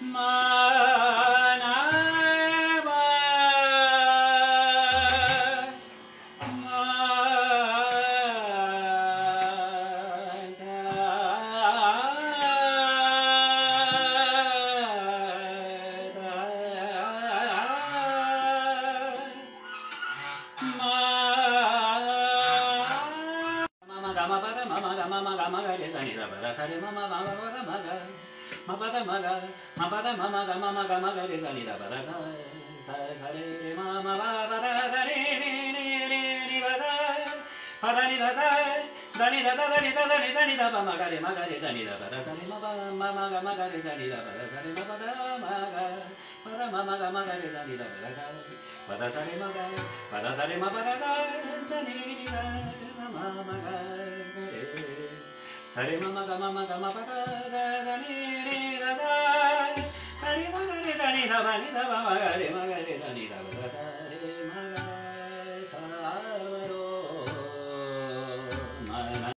My されまままままだまがまばだまがまばだままがままがまがれさにだばだささされれままばばだだれれれれればさぱだにださだにださだにさだにさにだばまがれまがれさにだばだされまばままがまがれさにだばだされまばだまがまだままがまがれさにだばださばだされまがばだされまばだささにだままがれ されままがままがまばがだだにりだささりまがれだにだばにだばまがれまがれだにだばださ